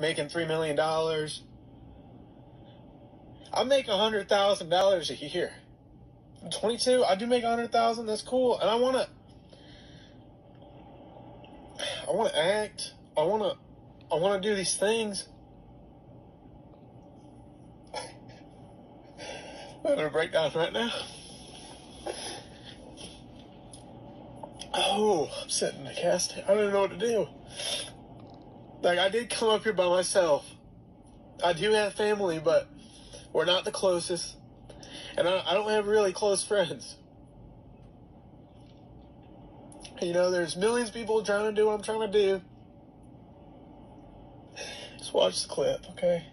making $3 million. I make a $100,000 a year. I'm 22. I do make a 100000 That's cool. And I want to. I want to act. I want to. I want to do these things. I'm gonna break down right now. Oh, I'm sitting in the cast. I don't know what to do. Like, I did come up here by myself. I do have family, but we're not the closest. And I, I don't have really close friends. You know, there's millions of people trying to do what I'm trying to do. Just watch the clip, okay?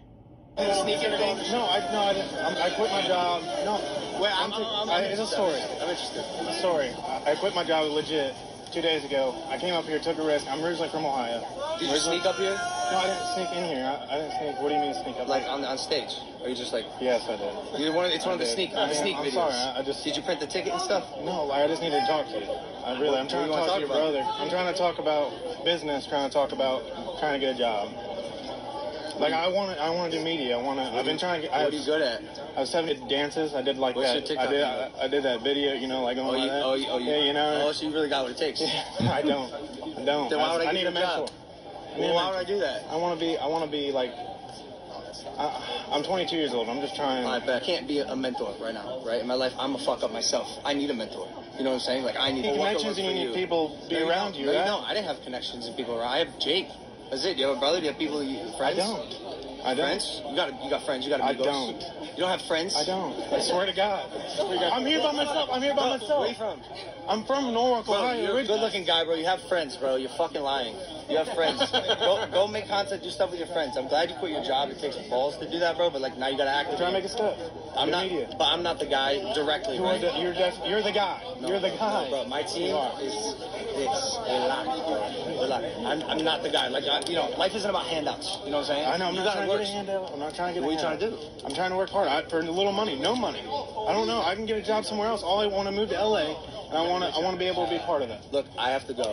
Sneak anything? No, I no, I didn't. I'm, I quit my job. No, Wait, I'm, I'm, I'm, I- it's a story. I'm interested. It's a story. I I quit my job legit two days ago. I came up here, took a risk. I'm originally from Ohio. Did you sneak up here? No, I didn't sneak in here. I, I didn't sneak. What do you mean sneak up? Like on, on stage? Or you just like, yes, I did. you one of, it's one of the I sneak, I the sneak I'm videos. sorry, I- I just- Did you print the ticket and stuff? No, like, I just need to talk to you. I really, I'm trying to you talk wanna your about? brother. I'm trying to talk about business. Trying to talk about trying to get a job. Like I want to, I want to do media. I want to. I've been trying to get. I What are you good at? I was seven dances. I did like What's that. I did. I. I did that video. You know, like going Oh, like that. oh, you, oh, you, yeah, you know. Oh, so you really got what it takes. I don't. I don't. Then why would I I give need a mentor. I need Well, why would I do that? I want to be. I want to be like. I, I'm 22 years old. I'm just trying. Alright, but I can't be a mentor right now, right? In my life, I'm a fuck up myself. I need a mentor. You know what I'm saying? Like, I need You connections and you need people be No, around you, No, right? you don't. I didn't have connections and people around. I have Jake. That's it. Do you have a brother? Do you have people, you, I friends? don't. I don't. Friends? You got you got friends. You got I amigos. don't. You don't have friends. I don't. I swear to God. I'm here by myself. I'm here by Bro, myself. Where are you from? I'm from Norwalk, Bro, Ohio. you're a good-looking guy, bro. You have friends, bro. You're fucking lying. You have friends. go, go make content, do stuff with your friends. I'm glad you quit your job. It takes balls to do that, bro. But like now you gotta act. Trying to make a step. I'm not, media. but I'm not the guy directly. You're right? the, you're, def, you're the guy. No, you're the guy. no, bro. My team is it's a lot, I'm, I'm not the guy. Like I, you know, life isn't about handouts. You know what I'm saying? I know. I'm you not trying to get a handout. I'm not trying to get. What are you trying to do? I'm trying to work hard I, for a little money, no money. I don't know. I can get a job somewhere else. All I want to move to LA, and I want to. I want to be able to be part of that. Look, I have to go.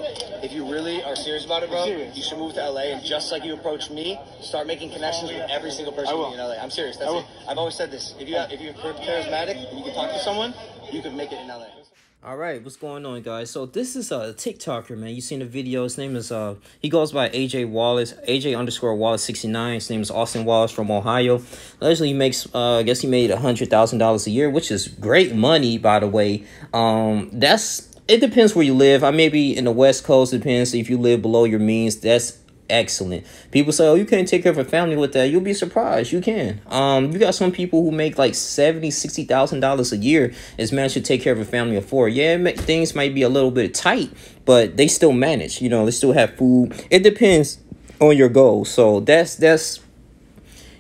If you really are serious about it, bro, you should move to LA and just like you approached me, start making connections with every single person in LA. I'm serious. That's I will. it. I've always said this. If you if you're charismatic and you can talk to someone, you can make it in LA. All right, what's going on, guys? So this is a TikToker, man. You seen the video? His name is uh, he goes by AJ Wallace, AJ underscore Wallace sixty nine. His name is Austin Wallace from Ohio. Allegedly, he makes uh, I guess he made a hundred thousand dollars a year, which is great money, by the way. Um, that's it depends where you live. I may be in the West Coast. Depends if you live below your means. That's excellent. People say, "Oh, you can't take care of a family with that." You'll be surprised. You can. Um, you got some people who make like seventy, sixty thousand dollars a year as managed to take care of a family of four. Yeah, it ma- things might be a little bit tight, but they still manage. You know, they still have food. It depends on your goals. So that's that's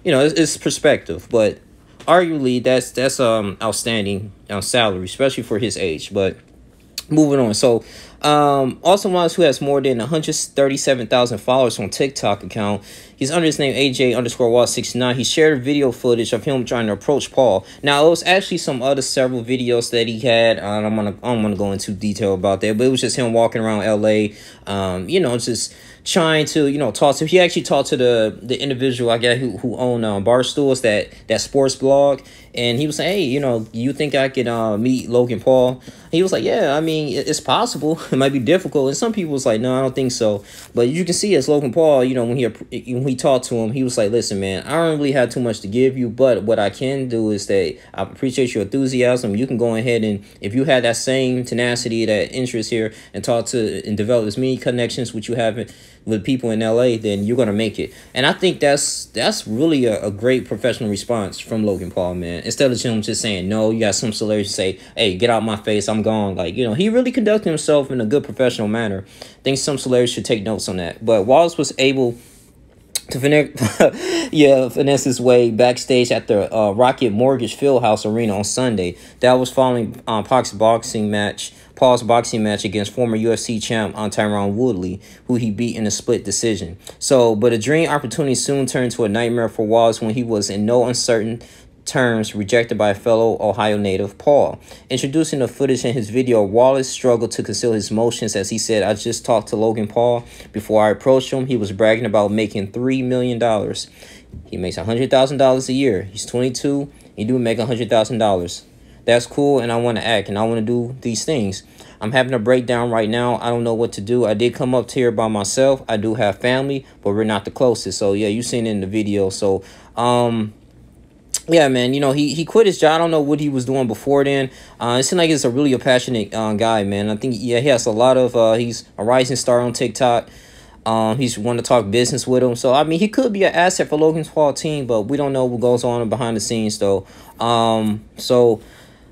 you know, it's, it's perspective, but arguably that's that's um outstanding on salary, especially for his age. But moving on, so um Austin who has more than 137,000 followers on TikTok account, he's under his name AJ underscore Wallace 69. He shared video footage of him trying to approach Paul. Now it was actually some other several videos that he had. Uh, I'm gonna I don't want to go into detail about that, but it was just him walking around LA, um, you know, just trying to you know talk to he actually talked to the the individual i guess who who own um Barstool's that that sports blog and he was saying hey you know you think i could uh meet logan paul he was like yeah i mean it's possible it might be difficult and some people was like no i don't think so but you can see as logan paul you know when he when he talked to him he was like listen man i don't really have too much to give you but what i can do is that i appreciate your enthusiasm you can go ahead and if you had that same tenacity that interest here and talk to and develop as many connections which you haven't with people in LA, then you're gonna make it. And I think that's that's really a, a great professional response from Logan Paul, man. Instead of him just saying no, you got some celebrities say, "Hey, get out my face, I'm gone." Like you know, he really conducted himself in a good professional manner. I think some celebrities should take notes on that. But Wallace was able to finesse, yeah, finesse his way backstage at the uh, Rocket Mortgage Fieldhouse Arena on Sunday. That was following um, Pac's boxing match, Paul's boxing match against former UFC champ on Tyron Woodley, who he beat in a split decision. So, but a dream opportunity soon turned to a nightmare for Wallace when he was in no uncertain terms rejected by fellow Ohio native Paul. Introducing the footage in his video, Wallace struggled to conceal his emotions as he said, I just talked to Logan Paul. Before I approached him, he was bragging about making $3 million. He makes $100,000 a year. He's 22. He do make $100,000. That's cool, and I want to act, and I want to do these things. I'm having a breakdown right now. I don't know what to do. I did come up here by myself. I do have family, but we're not the closest. So, yeah, you seen it in the video. So, um yeah, man, you know, he, he quit his job. I don't know what he was doing before then. Uh, it seems like he's a really a passionate uh, guy, man. I think, yeah, he has a lot of, uh, he's a rising star on TikTok. Um, he's want to talk business with him. So, I mean, he could be an asset for Logan's Paul team, but we don't know what goes on behind the scenes, though. Um, so,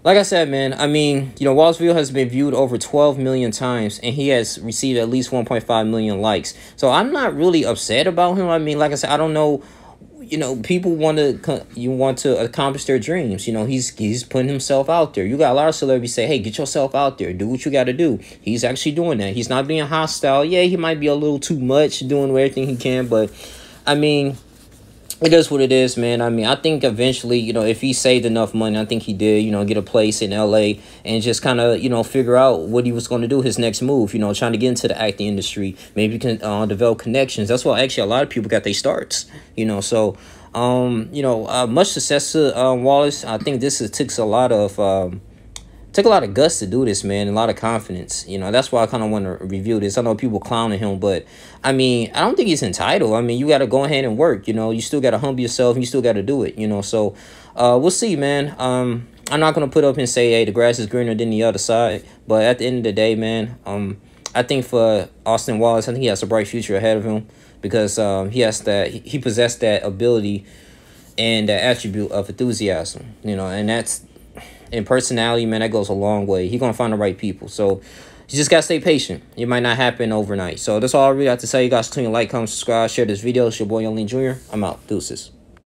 like I said, man, I mean, you know, Wallsville has been viewed over 12 million times, and he has received at least 1.5 million likes. So, I'm not really upset about him. I mean, like I said, I don't know you know people want to you want to accomplish their dreams. You know he's he's putting himself out there. You got a lot of celebrities say hey get yourself out there. Do what you got to do. He's actually doing that. He's not being hostile. Yeah he might be a little too much doing everything he can but i mean it is what it is, man. I mean, I think eventually, you know, if he saved enough money, I think he did, you know, get a place in LA and just kind of, you know, figure out what he was going to do, his next move, you know, trying to get into the acting industry, maybe can uh, develop connections. That's why actually a lot of people got their starts, you know, so, um, you know, uh, much success to uh, Wallace. I think this is, takes a lot of, um, took a lot of guts to do this, man, a lot of confidence. You know, that's why I kind of want to review this. I know people clowning him, but I mean, I don't think he's entitled. I mean, you got to go ahead and work. You know, you still got to humble yourself. You still got to do it. You know, so uh, we'll see, man. Um, I'm not gonna put up and say, hey, the grass is greener than the other side. But at the end of the day, man, um, I think for Austin Wallace, I think he has a bright future ahead of him because um, he has that he possessed that ability and that attribute of enthusiasm. You know, and that's and personality, man, that goes a long way. He gonna find the right people. So you just gotta stay patient. It might not happen overnight. So that's all I really have to say. You guys, continue to like, comment, subscribe, share this video. It's your boy Lean Jr. I'm out. Deuces.